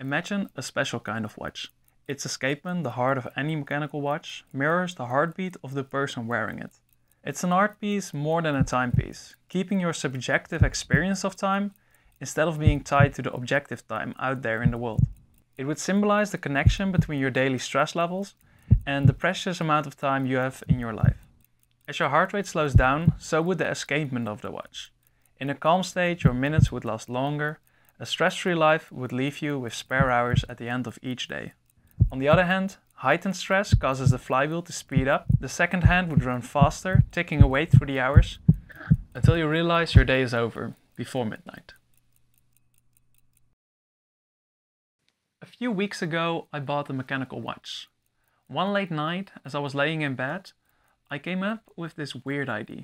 Imagine a special kind of watch. Its escapement, the heart of any mechanical watch, mirrors the heartbeat of the person wearing it. It's an art piece more than a timepiece, keeping your subjective experience of time instead of being tied to the objective time out there in the world. It would symbolize the connection between your daily stress levels and the precious amount of time you have in your life. As your heart rate slows down, so would the escapement of the watch. In a calm state, your minutes would last longer. A stress free life would leave you with spare hours at the end of each day. On the other hand, heightened stress causes the flywheel to speed up. The second hand would run faster, ticking away through the hours until you realize your day is over before midnight. A few weeks ago, I bought a mechanical watch. One late night, as I was laying in bed, I came up with this weird idea.